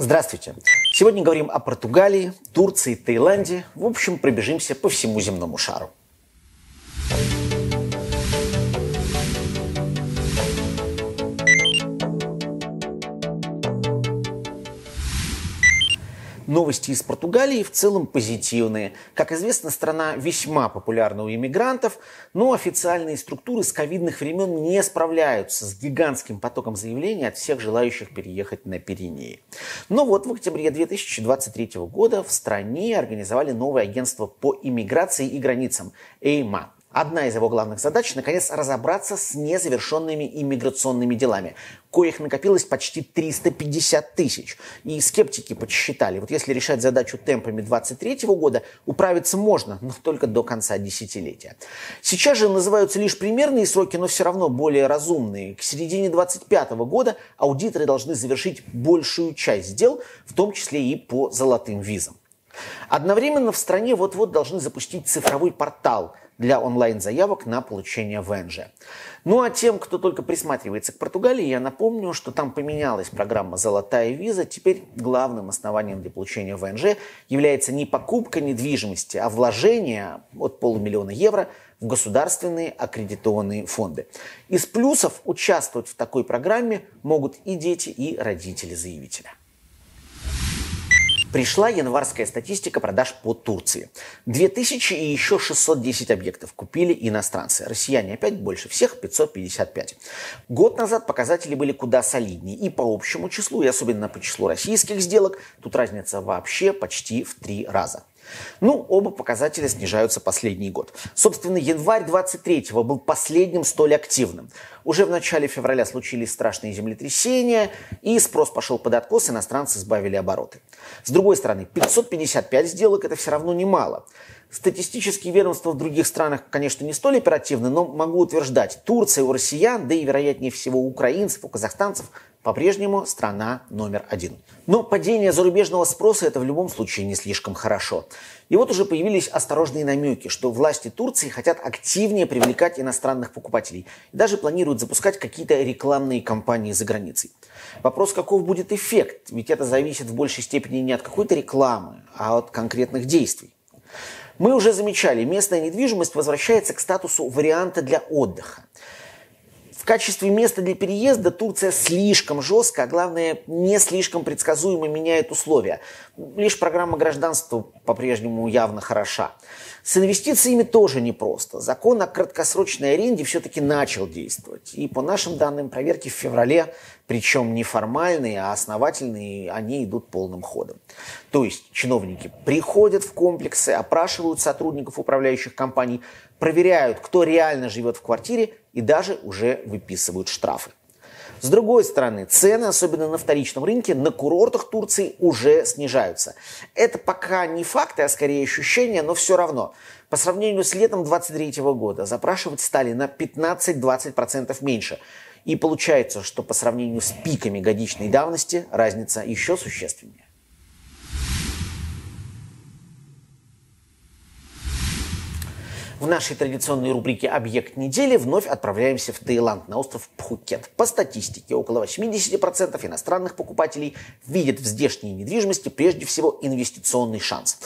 Здравствуйте. Сегодня говорим о Португалии, Турции, Таиланде. В общем, пробежимся по всему земному шару. Новости из Португалии в целом позитивные. Как известно, страна весьма популярна у иммигрантов, но официальные структуры с ковидных времен не справляются с гигантским потоком заявлений от всех желающих переехать на Пиренеи. Но вот в октябре 2023 года в стране организовали новое агентство по иммиграции и границам – ЭйМА. Одна из его главных задач – наконец разобраться с незавершенными иммиграционными делами, коих накопилось почти 350 тысяч. И скептики подсчитали, вот если решать задачу темпами 23 года, управиться можно, но только до конца десятилетия. Сейчас же называются лишь примерные сроки, но все равно более разумные. К середине 25 года аудиторы должны завершить большую часть дел, в том числе и по золотым визам. Одновременно в стране вот-вот должны запустить цифровой портал – для онлайн-заявок на получение ВНЖ. Ну а тем, кто только присматривается к Португалии, я напомню, что там поменялась программа «Золотая виза». Теперь главным основанием для получения ВНЖ является не покупка недвижимости, а вложение от полумиллиона евро в государственные аккредитованные фонды. Из плюсов участвовать в такой программе могут и дети, и родители заявителя. Пришла январская статистика продаж по Турции. 2000 и еще 610 объектов купили иностранцы. Россияне опять больше всех, 555. Год назад показатели были куда солиднее. И по общему числу, и особенно по числу российских сделок, тут разница вообще почти в три раза. Ну, оба показателя снижаются последний год. Собственно, январь 23-го был последним столь активным. Уже в начале февраля случились страшные землетрясения, и спрос пошел под откос, иностранцы сбавили обороты. С другой стороны, 555 сделок – это все равно немало. Статистические ведомства в других странах, конечно, не столь оперативны, но могу утверждать, Турция у россиян, да и, вероятнее всего, у украинцев, у казахстанцев по-прежнему страна номер один. Но падение зарубежного спроса это в любом случае не слишком хорошо. И вот уже появились осторожные намеки, что власти Турции хотят активнее привлекать иностранных покупателей и даже планируют запускать какие-то рекламные кампании за границей. Вопрос, каков будет эффект, ведь это зависит в большей степени не от какой-то рекламы, а от конкретных действий. Мы уже замечали, местная недвижимость возвращается к статусу варианта для отдыха. Качестве места для переезда Турция слишком жестко, а главное, не слишком предсказуемо меняет условия. Лишь программа гражданства по-прежнему явно хороша. С инвестициями тоже непросто. Закон о краткосрочной аренде все-таки начал действовать. И по нашим данным, проверки в феврале, причем не формальные, а основательные, они идут полным ходом. То есть чиновники приходят в комплексы, опрашивают сотрудников управляющих компаний, проверяют, кто реально живет в квартире и даже уже выписывают штрафы. С другой стороны, цены, особенно на вторичном рынке, на курортах Турции уже снижаются. Это пока не факты, а скорее ощущения, но все равно. По сравнению с летом 2023 года запрашивать стали на 15-20% меньше. И получается, что по сравнению с пиками годичной давности разница еще существеннее. В нашей традиционной рубрике «Объект недели» вновь отправляемся в Таиланд, на остров Пхукет. По статистике, около 80% иностранных покупателей видят в здешней недвижимости прежде всего инвестиционный шанс.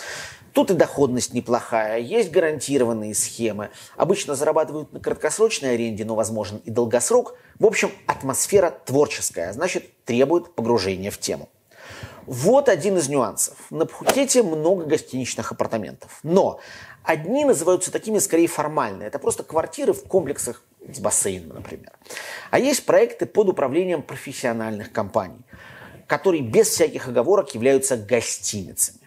Тут и доходность неплохая, есть гарантированные схемы. Обычно зарабатывают на краткосрочной аренде, но возможен и долгосрок. В общем, атмосфера творческая, значит, требует погружения в тему. Вот один из нюансов. На Пхукете много гостиничных апартаментов. Но одни называются такими скорее формально. Это просто квартиры в комплексах с бассейном, например. А есть проекты под управлением профессиональных компаний, которые без всяких оговорок являются гостиницами.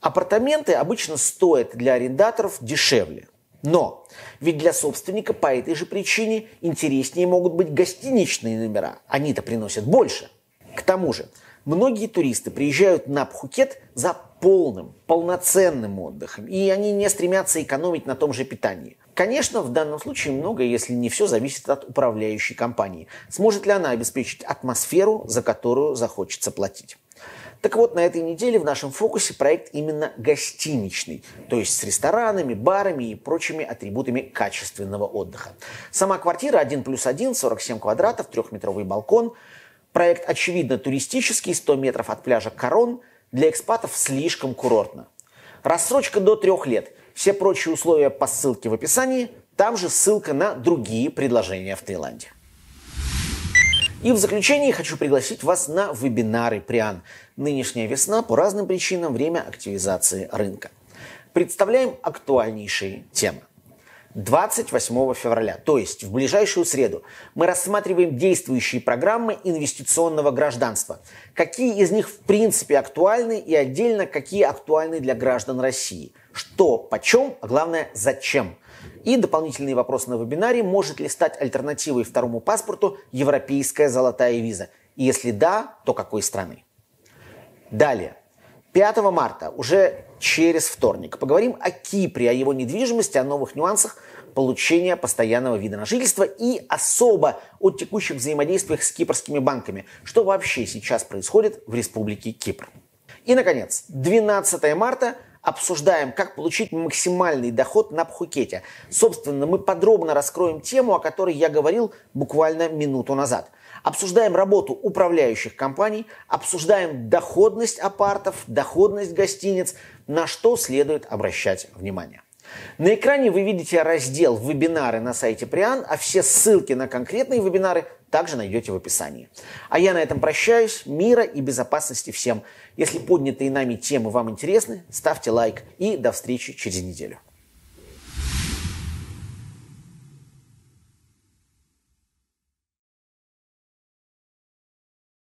Апартаменты обычно стоят для арендаторов дешевле. Но ведь для собственника по этой же причине интереснее могут быть гостиничные номера. Они-то приносят больше. К тому же, многие туристы приезжают на Пхукет за полным, полноценным отдыхом, и они не стремятся экономить на том же питании. Конечно, в данном случае многое, если не все, зависит от управляющей компании. Сможет ли она обеспечить атмосферу, за которую захочется платить? Так вот, на этой неделе в нашем фокусе проект именно гостиничный, то есть с ресторанами, барами и прочими атрибутами качественного отдыха. Сама квартира 1 плюс 1, 47 квадратов, трехметровый балкон. Проект, очевидно, туристический, 100 метров от пляжа Корон, для экспатов слишком курортно. Рассрочка до трех лет. Все прочие условия по ссылке в описании. Там же ссылка на другие предложения в Таиланде. И в заключение хочу пригласить вас на вебинары Приан. Нынешняя весна по разным причинам время активизации рынка. Представляем актуальнейшие темы. 28 февраля, то есть в ближайшую среду, мы рассматриваем действующие программы инвестиционного гражданства. Какие из них в принципе актуальны и отдельно какие актуальны для граждан России. Что, почем, а главное зачем. И дополнительный вопрос на вебинаре, может ли стать альтернативой второму паспорту европейская золотая виза? И если да, то какой страны? Далее. 5 марта, уже через вторник, поговорим о Кипре, о его недвижимости, о новых нюансах получения постоянного вида на жительство и особо о текущих взаимодействиях с кипрскими банками, что вообще сейчас происходит в Республике Кипр. И, наконец, 12 марта обсуждаем, как получить максимальный доход на Пхукете. Собственно, мы подробно раскроем тему, о которой я говорил буквально минуту назад – Обсуждаем работу управляющих компаний, обсуждаем доходность апартов, доходность гостиниц, на что следует обращать внимание. На экране вы видите раздел «Вебинары» на сайте Приан, а все ссылки на конкретные вебинары также найдете в описании. А я на этом прощаюсь. Мира и безопасности всем. Если поднятые нами темы вам интересны, ставьте лайк и до встречи через неделю.